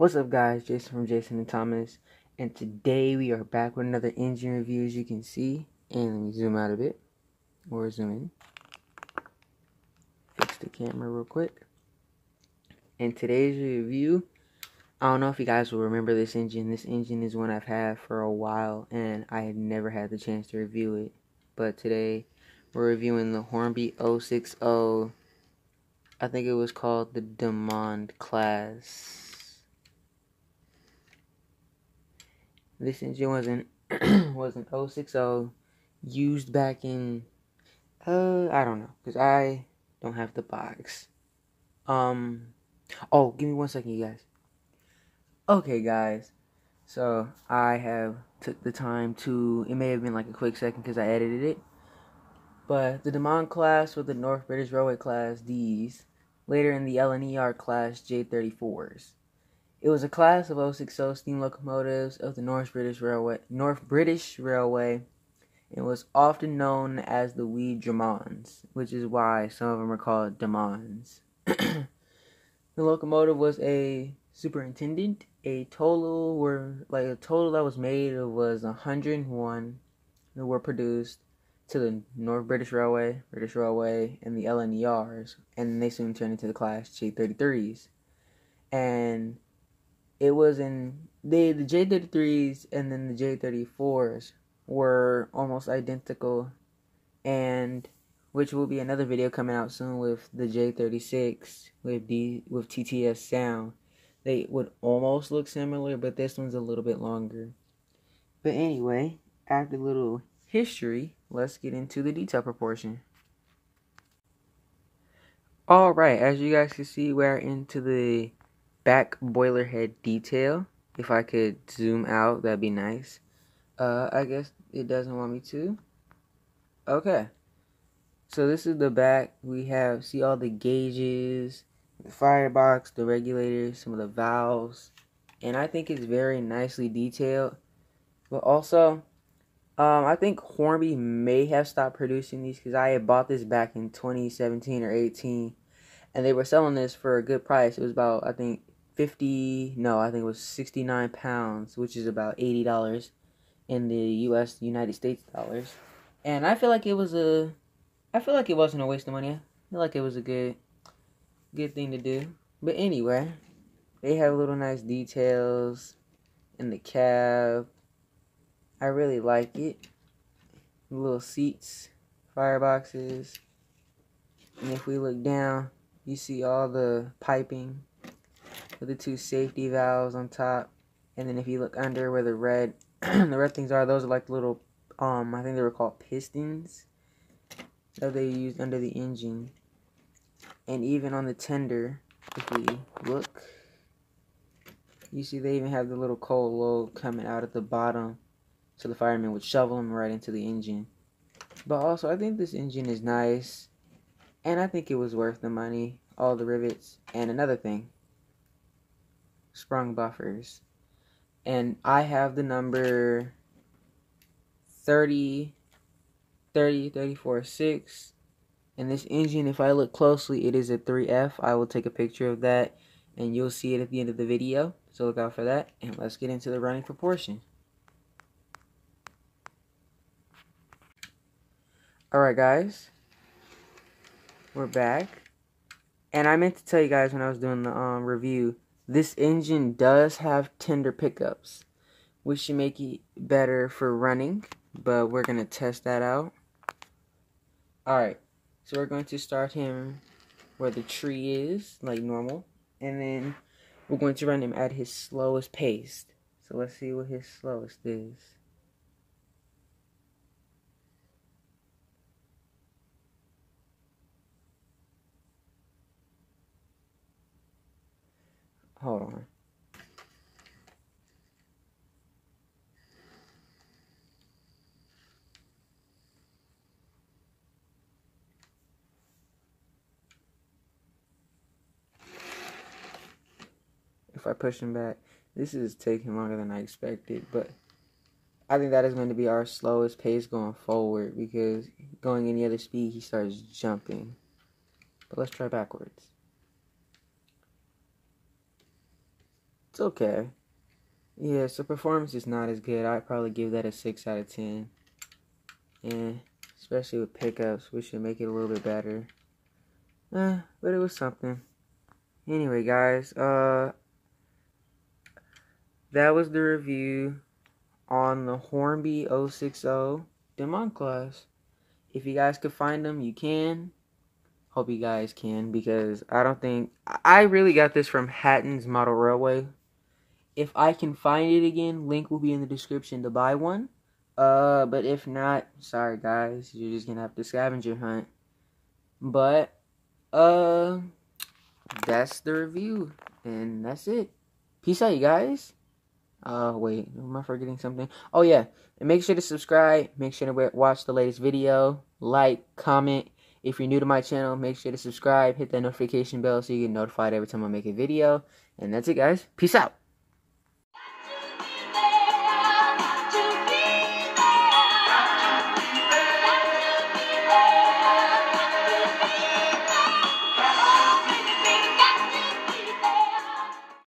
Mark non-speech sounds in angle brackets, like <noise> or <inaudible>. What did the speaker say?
What's up guys, Jayson from Jayson and Thomas, and today we are back with another engine review as you can see, and let me zoom out a bit, or zoom in, fix the camera real quick. In today's review, I don't know if you guys will remember this engine, this engine is one I've had for a while, and I had never had the chance to review it, but today we're reviewing the Hornby 060, I think it was called the Demond class. This engine wasn't was an 060 used back in uh I don't know because I don't have the box. Um oh give me one second you guys. Okay guys, so I have took the time to it may have been like a quick second because I edited it. But the Demond class with the North British Railway class D's, later in the LNER class J34s. It was a class of 060 steam locomotives of the North British Railway, North British Railway, and was often known as the wee Drummonds, which is why some of them are called Demonds. <clears throat> the locomotive was a superintendent. A total were like a total that was made was 101 that were produced to the North British Railway, British Railway, and the LNERs, and they soon turned into the Class J33s. And it was in the the J33s and then the J34s were almost identical and which will be another video coming out soon with the J36 with D with TTS sound. They would almost look similar, but this one's a little bit longer. But anyway, after a little history, let's get into the detail proportion. Alright, as you guys can see, we're into the back boiler head detail. If I could zoom out, that'd be nice. Uh, I guess it doesn't want me to. Okay. So this is the back. We have, see all the gauges, the firebox, the regulators, some of the valves. And I think it's very nicely detailed. But also, um, I think Hornby may have stopped producing these because I had bought this back in 2017 or 18. And they were selling this for a good price. It was about, I think, 50 no i think it was 69 pounds which is about 80 dollars in the us united states dollars. And i feel like it was a i feel like it wasn't a waste of money. I feel like it was a good good thing to do. But anyway they have little nice details in the cab. I really like it. Little seats fireboxes. And if we look down you see all the piping with the two safety valves on top. And then if you look under where the red <clears throat> the red things are, those are like little um I think they were called pistons that they used under the engine. And even on the tender, if we look, you see they even have the little coal load coming out at the bottom. So the fireman would shovel them right into the engine. But also I think this engine is nice. And I think it was worth the money. All the rivets. And another thing sprung buffers. And I have the number 30, 30, 34, 6. And this engine, if I look closely, it is a 3F. I will take a picture of that and you'll see it at the end of the video. So look out for that. And let's get into the running proportion. Alright guys, we're back. And I meant to tell you guys when I was doing the um, review this engine does have tender pickups, which should make it better for running, but we're going to test that out. Alright, so we're going to start him where the tree is, like normal, and then we're going to run him at his slowest pace. So let's see what his slowest is. Hold on. If I push him back, this is taking longer than I expected, but I think that is going to be our slowest pace going forward because going any other speed, he starts jumping. But let's try backwards. It's okay. Yeah, so performance is not as good. I'd probably give that a 6 out of 10. Yeah, especially with pickups, we should make it a little bit better. Eh, but it was something. Anyway, guys, uh, that was the review on the Hornby 060 Demon class. If you guys could find them, you can. Hope you guys can because I don't think I really got this from Hatton's Model Railway. If I can find it again, link will be in the description to buy one. Uh, but if not, sorry guys, you're just gonna have to scavenger hunt. But uh, that's the review, and that's it. Peace out, you guys. Uh, wait, am I forgetting something? Oh yeah, and make sure to subscribe. Make sure to watch the latest video. Like, comment. If you're new to my channel, make sure to subscribe. Hit that notification bell so you get notified every time I make a video. And that's it, guys. Peace out.